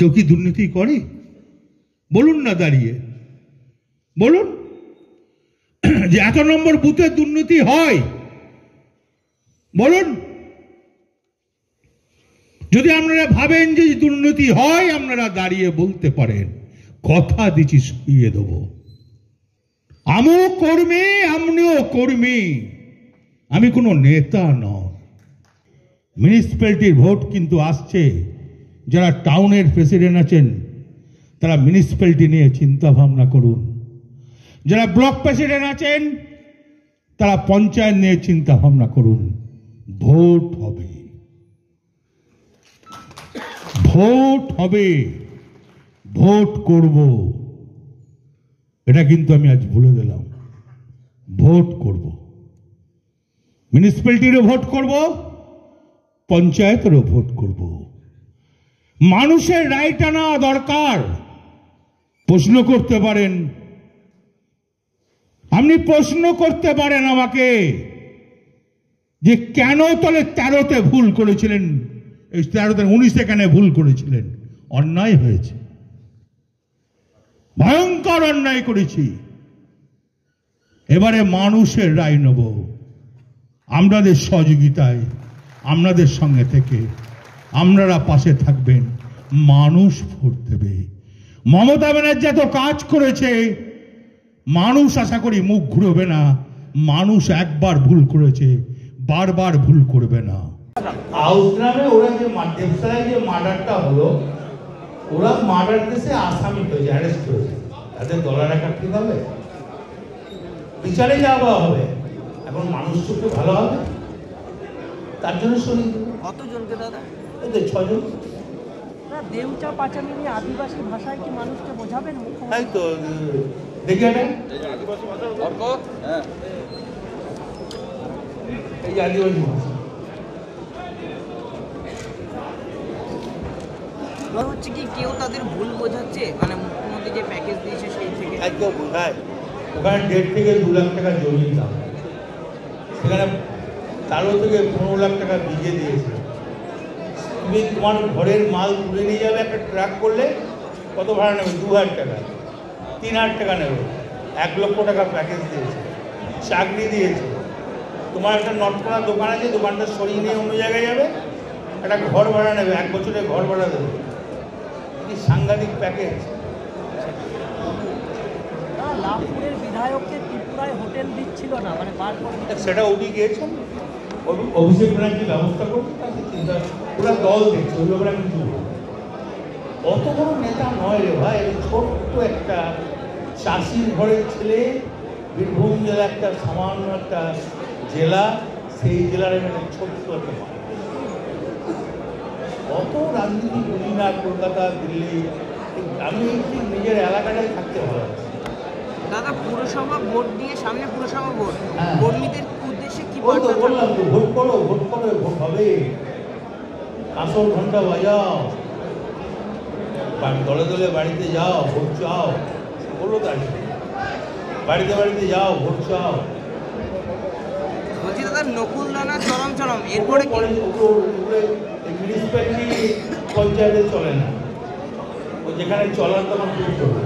কেউ কি দুর্নীতি করে? বলুন না দাঁড়িয়ে। বলুন। যে এত নম্বর বুথে দুর্নীতি হয়। বলুন। যদি আপনারা ভাবেন যে দুর্নীতি হয়, আপনারা দাঁড়িয়ে বলতে পারেন। কথা দিচ্ছি, শুইয়ে দেব। আমিও কর্মী আপনিও কর্মী। আমি কোনো নেতা নয় মিউনিসিপ্যালিটির ভোট কিন্তু আসছে। যারা টাউনের প্রেসিডেন্ট আছেন, তারা মিউনিসিপ্যালিটি নিয়ে চিন্তা ভাবনা করুন। যারা ব্লক প্রেসিডেন্ট আছেন, তারা পঞ্চায়েত নিয়ে চিন্তা ভাবনা করুন। ভোট হবে। ভোট হবে। ভোট করব। এটা কিন্তু আমি আজ বলে দিলাম ভোট করব। মিউনিসিপ্যালিটিরও ভোট করব, পঞ্চায়েতেরও ভোট করব। মানুষের রাইট আনা দরকার। প্রশ্ন করতে পারেন। আপনি প্রশ্ন করতে পারেন আমাকে যে কেন তাহলে তেরোতে ভুল করেছিলেন? এই তেরোতে উনিশে কেন ভুল করেছিলেন। অন্যায় হয়েছে। ভয়ঙ্কর অন্যায় করেছি। এবারে মানুষের রায় নেব। আপনাদের সহযোগিতায় আপনাদের সঙ্গে থেকে। আপনারা পাশে থাকবেন মানুষ ভোট দেবে মমতা ব্যানার্জি এত কাজ করেছে মানুষ আশা করি মুখ ঘুরবে না মানুষ একবার ভুল করেছে বারবার ভুল করবে না। আউসগ্রামে ওরা যে দেবসালায় যে মার্ডারটা হলো ওরা মার্ডার কেসে আসামি হয়েছে অ্যারেস্ট হয়েছে। তাদের দলা রাখা ঠিক হবে? বিচারে যাওয়া হবে এখন মানুষ চোখে ভালো হবে? তার জন্য শরীর কতজনকে দাদা? এদের ছজন না দেউচা পাচামি নিয়ে আদিবাসী ভাষায় কি মানুষকে বোঝাবেন তাই তো দেখে এটা এই আদিবাসী ভাষা। মনে হচ্ছে কি কেউ তাদের ভুল বোঝাচ্ছে? মানে মুখ্যমন্ত্রী যে প্যাকেজ দিয়েছে সেই থেকে। একদম বোঝায় ওখানে দেড় থেকে দু লাখ টাকা জমির দাম। সেখানে তেরো থেকে পনেরো লাখ টাকা বিঘে দিয়েছে। তুমি তোমার ঘরের মাল তুলে নিয়ে যাবে একটা ট্রাক করলে কত ভাড়া নেবে? দু হাজার টাকা। তিন হাজার টাকা নেবে। এক লক্ষ টাকা প্যাকেজ দিয়েছে। চাকরি দিয়েছে। তোমার একটা নটকরা দোকান আছে দোকানটা সরিয়ে নিয়ে অন্য জায়গায় যাবে। একটা ঘর ভাড়া নেবে এক বছরে ঘর ভাড়া দেবে। কি সাংঘাতিক প্যাকেজ লাভপুরের বিধায়ককে ত্রিপুরায় হোটেল দিচ্ছিল না মানে সেটা উনি গিয়েছেন? অভিষেক ব্যানার্জি ব্যবস্থা করছে ওরা দল দেখছে ওই ব্যাপারে আমি অত বড় নেতা নয় রে ভাই ছোট্ট একটা চাষির ঘরের ছেলে বীরভূম জেলা একটা সামান্য একটা জেলা সেই জেলার একটা ছোট্ট একটা অত রাজনীতি বুঝি না কলকাতা দিল্লি আমি নিজের এলাকাটাই থাকতে ভালোবাসি। দাদা পুরসভা ভোট দিয়ে সামনে পুরসভা ভোট। হ্যাঁ। কর্মীদের উদ্দেশ্যে কি ওই তো বার্তা বললাম তো ভোট করো ভোট করো ভোট হবে। আসল ঘণ্টা বাজাও। দলে দলে বাড়িতে যাও ভোট চাও। বলল তার বাড়িতে বাড়িতে যাও ভোট চাও। বলছি দাদা নকুল দানা চরম চরম। এরপরে মিউনিসিপ্যালিটি পঞ্চায়েতে চলে না। ও যেখানে চলার তখন চলবে